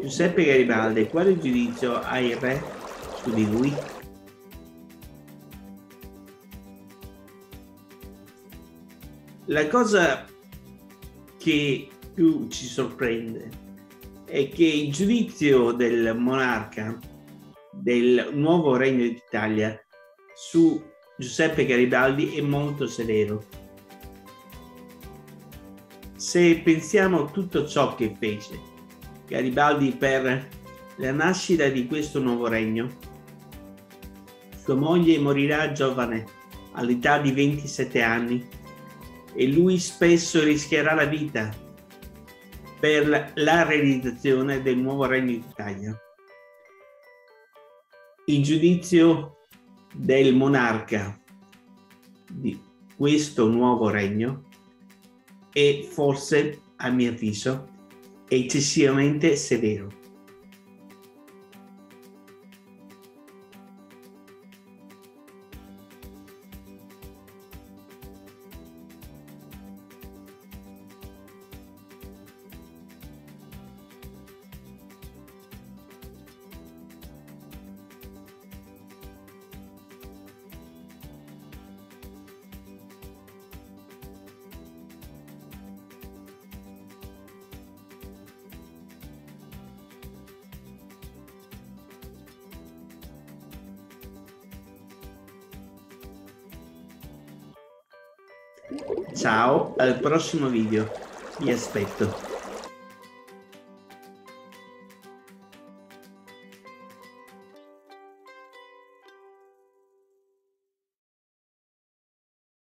Giuseppe Garibaldi, quale giudizio ha il re su di lui? La cosa che più ci sorprende è che il giudizio del monarca del nuovo regno d'Italia su Giuseppe Garibaldi è molto severo. Se pensiamo a tutto ciò che fece Garibaldi per la nascita di questo nuovo regno, sua moglie morirà giovane all'età di 27 anni e lui spesso rischierà la vita per la realizzazione del nuovo regno d'Italia. Il giudizio del monarca di questo nuovo regno è forse, a mio avviso, eccessivamente severo. Ciao, al prossimo video. Vi aspetto.